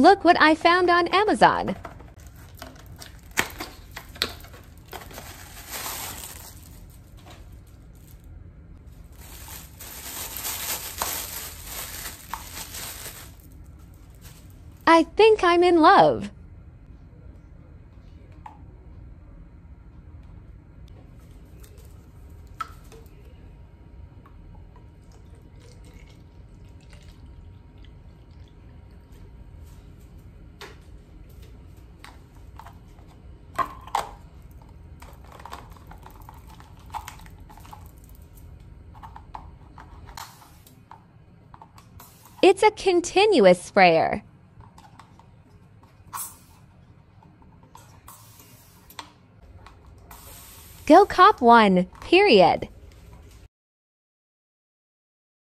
Look what I found on Amazon. I think I'm in love. It's a continuous sprayer. Go cop one, period.